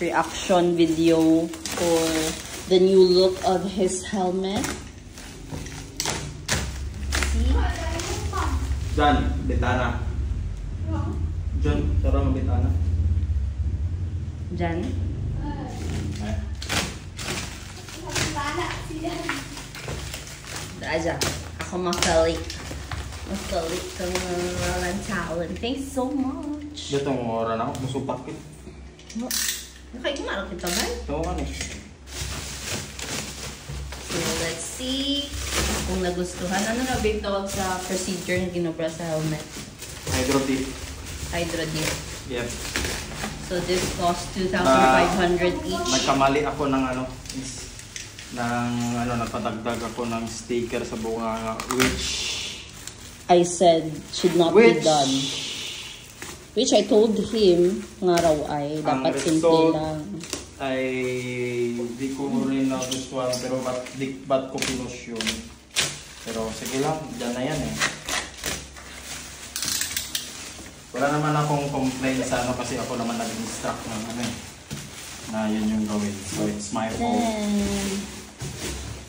reaction video for the new look of his helmet. See? Diyan, bitana. Diyan, tara mo bitana. Jan? Eh. Aja, ako makalik. Makalik ka mga lantawan. Thanks so much. Dito ang oras na ako, musupak it. Nakaikumaro kita ba? Nga eh. So, let's see kung nagustuhan. Ano na babe tawag sa procedure na ginobra sa helmet? Hydro dip. Hydro dip. Yep. So, this cost 2,500 each. Nagkamali ako ng ano, is, ng ano, napadagdag ako ng sticker sa bunga which I said should not which be done. Which I told him nga raw ay dapat simple lang. ay di ko rin nagustuhan pero ba't, di, ba't ko pinush yun? Pero sige lang, dyan na yan eh. Wala naman akong complaint sa ano kasi ako naman nag-instruct ng ano eh. Na yun yung gawin. So it's my fault.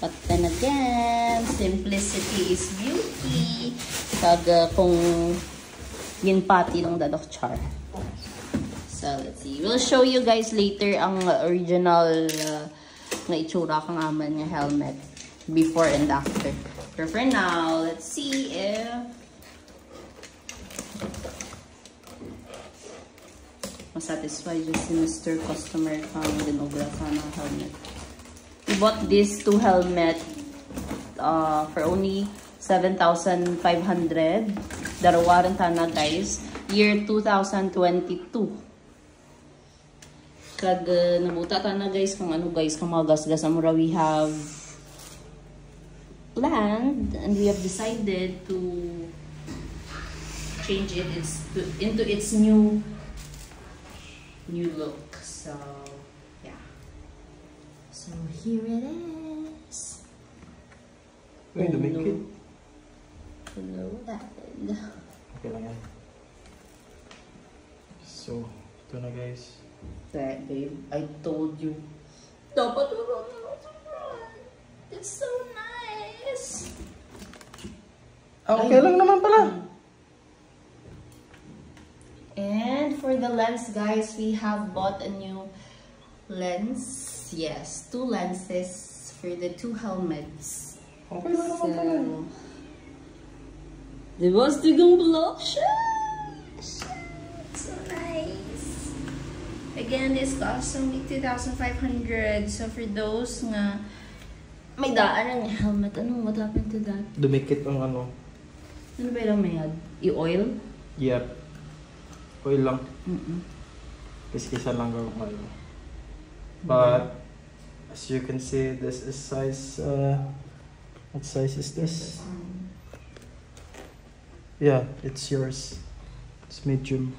But then again, simplicity is beauty. Kaga kung ginpati ng dadok char. So, let's see. We'll show you guys later ang original uh, na itsura kang aman niya helmet before and after. But for now, let's see if masatisfy dyan si Mr. Customer kang dinobra sa ng helmet. We bought these two helmet uh, for only 7,500. Darawa rin tana guys. Year 2022. Kag uh, nabuta ta na guys kung ano guys kung mga gasgas amura we have planned and we have decided to change it its to, into its new new look so yeah so here it is Uy, dumikit. Hello, dad. Okay lang yan. So, ito na guys. That babe, I told you. Dapat mo It's so nice. Okay lang naman pala. And for the lens, guys, we have bought a new lens. Yes, two lenses for the two helmets. Okay lang naman pala. The most digong block So nice. Again, this costs only 2,500. So for those nga may daan ng helmet, anong what happened to that? Dumikit ang ano. Ano ba yung may ad? I-oil? Yep. Okay lang. Mm-mm. Kiskisan lang ako kayo. But, as you can see, this is size, uh, what size is this? Yeah, it's yours. It's medium.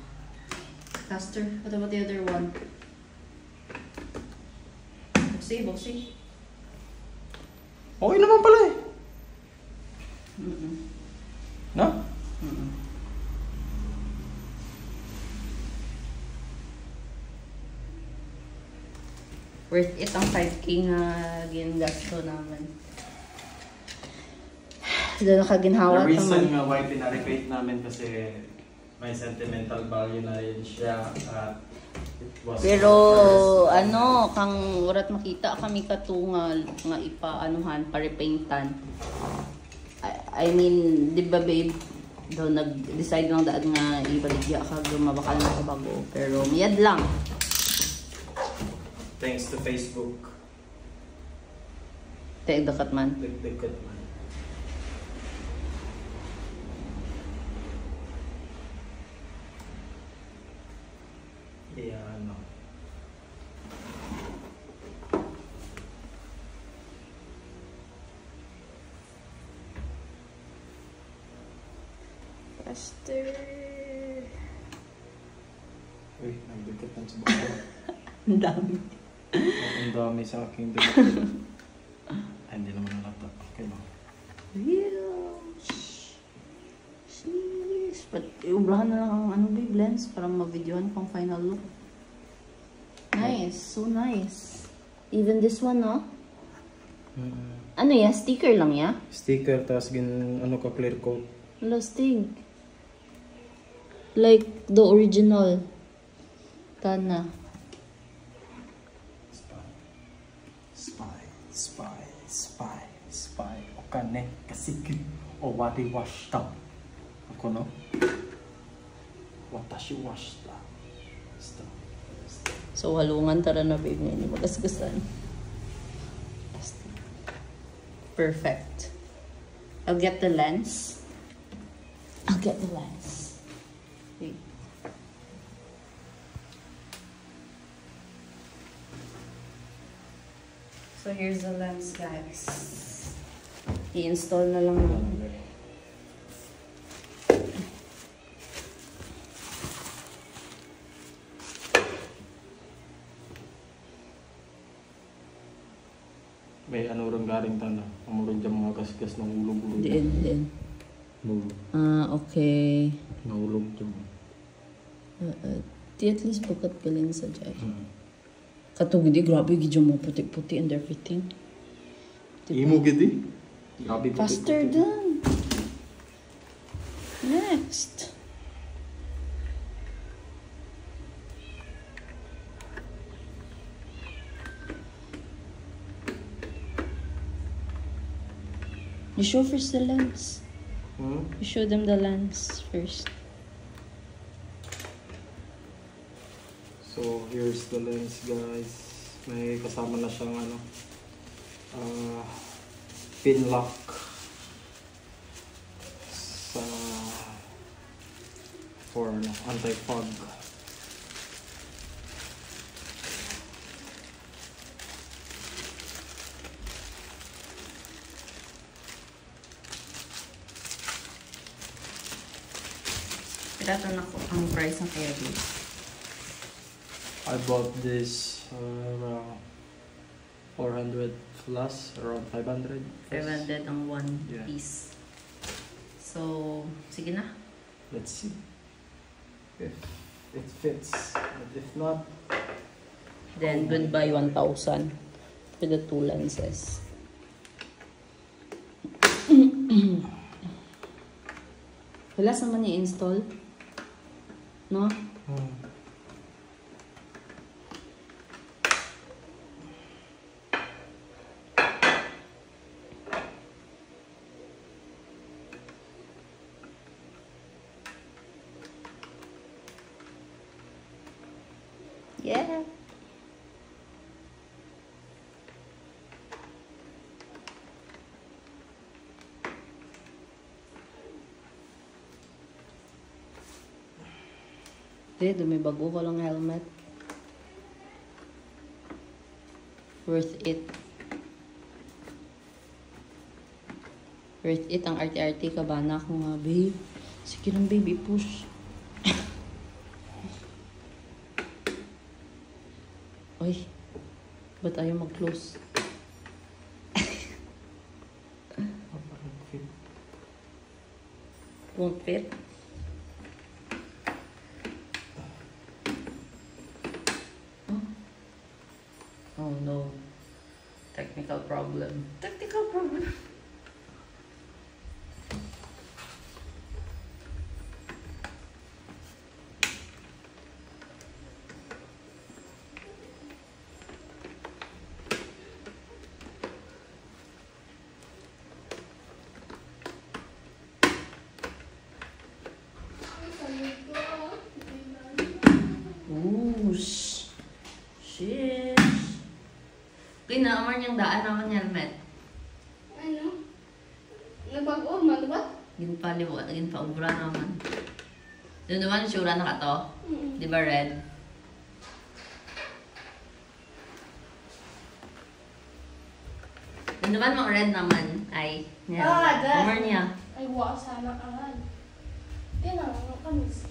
Caster, what about the other one? Boxy, boxy. Okay naman pala eh. Mm-mm. No? Mm-mm. Worth it ang 5k nga gingasto naman. Doon ka ginhawat The reason nga why pinarequate namin kasi may sentimental value na rin siya at it was Pero ano, kang urat makita kami katungal nga ipaanuhan, paripaintan. I, I mean, di ba babe, daw nag-decide lang daan nga ibaligya ka gumabakal na sa bago. Pero miyad lang. Thanks to Facebook. Taig dakat man. Dagdagat man. Yeah, ano. Pastor. Uy, nagdagdag ng sa bako. Ang dami. Ang dami sa aking dagdag. Ay, hindi naman nalata. Okay lang. Yes. Sheesh. But, iubrahan na lang ang ano babe lens para ma-videoan pang final look. Nice. So nice. Even this one, no? Mm. Ano ya? Sticker lang ya? Sticker, tapos gin, ano ka, clear coat. Lastig. Like the original. Tana. Spy, spy, spy, spy. O kane, kasikip, o wati washita. Ako no? Watashi washita. Basta. So, halungan tara na babe ngayon. Magasgasan. Perfect. I'll get the lens. I'll get the lens. So, here's the lens, guys. I-install na lang namin. May ano rin garing tana. Amurin dyan mga gasgas ng ulog-ulog. Diin, diin. Ulog. Ah, okay. Nahulog dyan. Uh, uh, di at least bukat galing sa dyan. Hmm. Katong hindi, grabe, gidyo mo puti-puti and everything. Diba? Imo gidi? Grabe puti- Faster done. Next. You show first the lens. Hmm? You show them the lens first. So, here's the lens, guys. May kasama na siyang ano, ah, pin lock sa for ano, anti-fog. Pirato na ko ang price ng kaya dito. I bought this uh, around 400 plus, around 500. plus. 500 ang one Yeah. piece. So, sige na. Let's see if it fits. But if not, Then, goodbye 1,000 with the two lenses. Wala sa man i-install. No? hmm. Yeah. Di, may bago ko lang helmet. Worth it. Worth it ang arte-arte ka ba na ako nga, babe. Sige lang, baby, push. Uy, ba't ayaw mag-close? Won't fit? Technical problem. Technical problem. Okay na, amar niyang daan naman helmet. Ano? Nabag-o, malawat? Ginpaliwa, ginpaubra naman. Doon naman, sura na ka to. Di ba red? Doon naman, mga red naman. Ay, niya. Ah. Amar niya. Ay, wa sana ka nga. Kaya na, kamis.